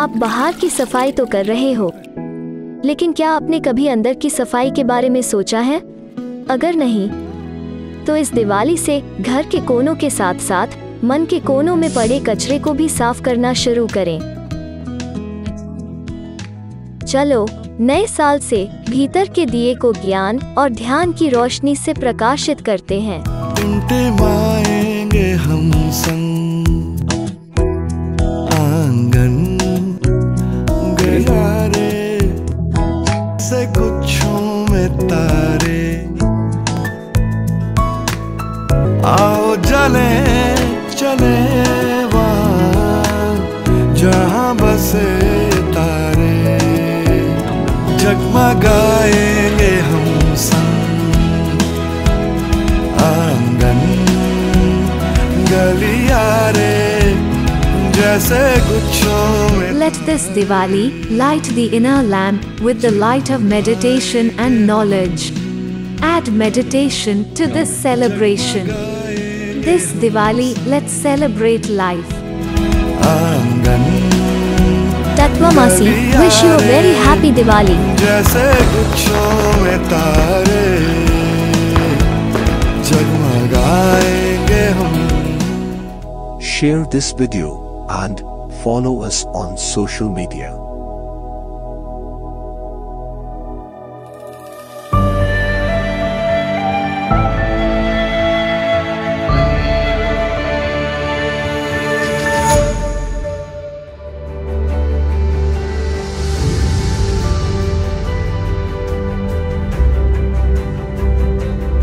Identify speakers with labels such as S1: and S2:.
S1: आप बाहर की सफ़ाई तो कर रहे हो, लेकिन क्या आपने कभी अंदर की सफ़ाई के बारे में सोचा है? अगर नहीं तो इस दिवाली से घर के कोनों के साथ साथ मन के कोनों में पड़े कचरे को भी साफ़ करना शुरू करें। चलो, नए साल से भीतर के दिए को ज्ञान और ध्यान की रोशनी से प्रकाशित करते हैं।
S2: हम संग। आओ जले चले वहाँ जहाँ बसे तारे जगमगाएंगे हम संग आंगन गलियारे जैसे गुच्छों में
S3: Let this Diwali light the inner lamp with the light of meditation and knowledge. Add meditation to this celebration. This Diwali, let's celebrate life.
S1: Tattvamasi,
S2: wish you a very happy Diwali.
S4: Share this video and follow us on social media.